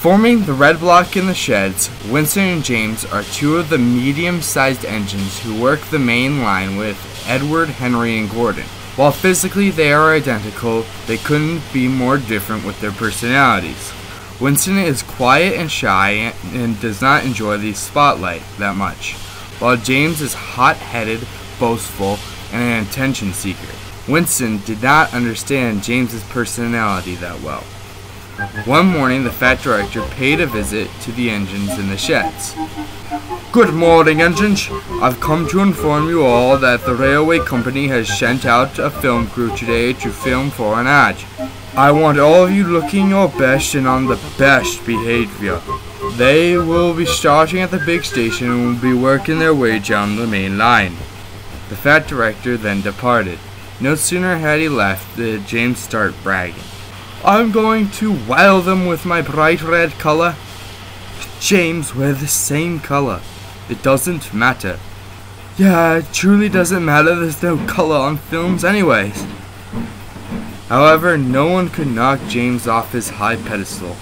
Forming the red block in the sheds, Winston and James are two of the medium sized engines who work the main line with Edward, Henry, and Gordon. While physically they are identical, they couldn't be more different with their personalities. Winston is quiet and shy and does not enjoy the spotlight that much, while James is hot headed, boastful, and an attention seeker. Winston did not understand James's personality that well. One morning, the fat director paid a visit to the engines in the sheds. Good morning, engines. I've come to inform you all that the railway company has sent out a film crew today to film for an ad. I want all of you looking your best and on the best behavior. They will be starting at the big station and will be working their way down the main line. The fat director then departed. No sooner had he left did James start bragging. I'm going to wow them with my bright red color. James, we're the same color. It doesn't matter. Yeah, it truly doesn't matter. There's no color on films anyways. However, no one could knock James off his high pedestal.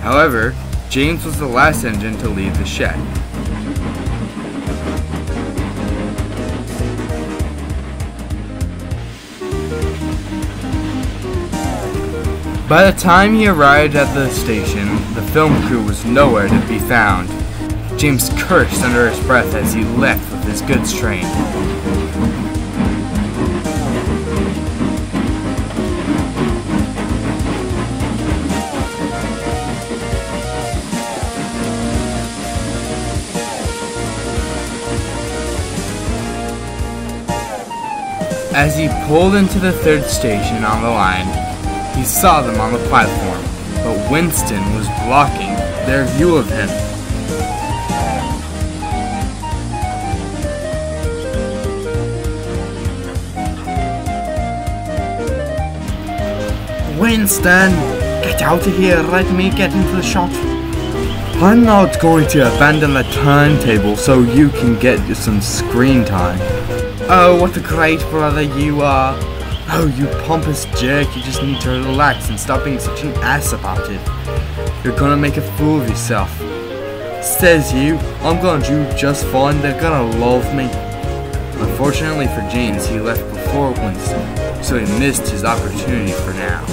However, James was the last engine to leave the shed. By the time he arrived at the station, the film crew was nowhere to be found. James cursed under his breath as he left with his goods train. As he pulled into the third station on the line, he saw them on the platform, but Winston was blocking their view of him. Winston, get out of here, let me get into the shot. I'm not going to abandon the turntable so you can get some screen time. Oh, what a great brother you are. Oh, you pompous jerk, you just need to relax and stop being such an ass about it. You're gonna make a fool of yourself. Says you, I'm gonna do just fine, they're gonna love me. Unfortunately for James, he left before Winston, so he missed his opportunity for now.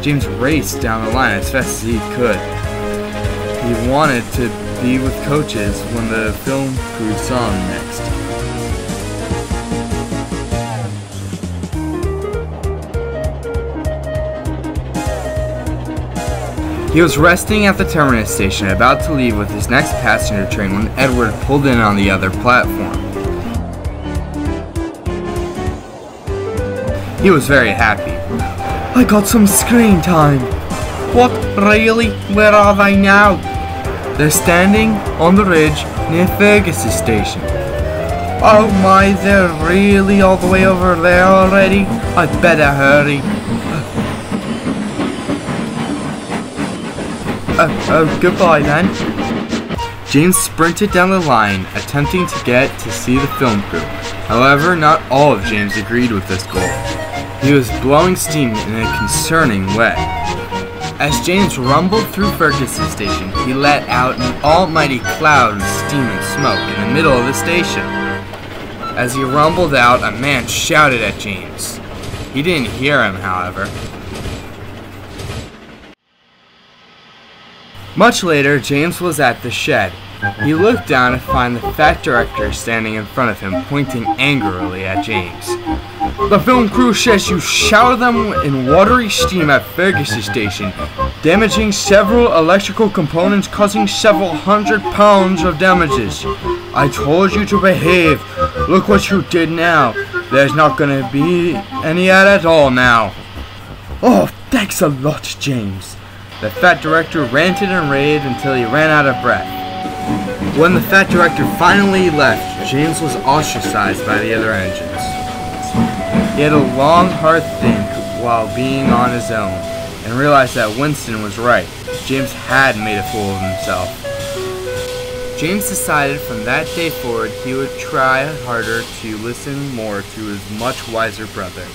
James raced down the line as fast as he could. He wanted to be with coaches when the film crew saw him next. He was resting at the terminus station, about to leave with his next passenger train when Edward pulled in on the other platform. He was very happy. I got some screen time. What, really? Where are they now? They're standing on the ridge near Fergus's station. Oh my, they're really all the way over there already? I'd better hurry. Oh, oh, goodbye then. James sprinted down the line, attempting to get to see the film crew. However, not all of James agreed with this goal. He was blowing steam in a concerning way. As James rumbled through Fergus's station, he let out an almighty cloud of steam and smoke in the middle of the station. As he rumbled out, a man shouted at James. He didn't hear him, however. Much later, James was at the shed. He looked down to find the fat director standing in front of him, pointing angrily at James. The film crew says you showered them in watery steam at Fergus's station, damaging several electrical components, causing several hundred pounds of damages. I told you to behave. Look what you did now. There's not gonna be any ad at all now. Oh, thanks a lot, James. The fat director ranted and raved until he ran out of breath. When the fat director finally left, James was ostracized by the other engines. He had a long, hard think while being on his own, and realized that Winston was right. James had made a fool of himself. James decided from that day forward he would try harder to listen more to his much wiser brother.